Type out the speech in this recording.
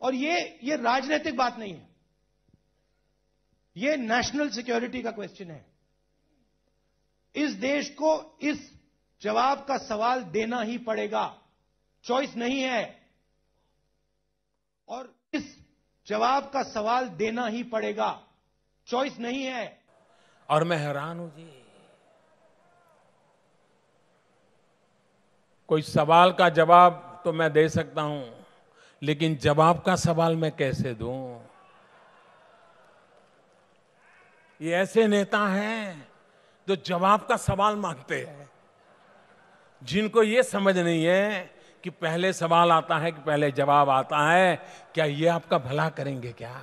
और ये ये राजनीतिक बात नहीं है। ये नेशनल सिक्योरिटी का क्वेश्चन है। इस देश को इस जवाब का सवाल देना ही पड़ेगा। चॉइस नहीं है। और इस जवाब का सवाल देना ही पड़ेगा। चॉइस नहीं है। और मैं हैरान हूँ जी। कोई सवाल का जवाब तो मैं दे सकता हूँ। लेकिन जवाब का सवाल मैं कैसे दू? ये ऐसे नेता हैं जो जवाब का सवाल मांगते हैं, जिनको ये समझ नहीं है कि पहले सवाल आता है कि पहले जवाब आता है, क्या ये आपका भला करेंगे क्या?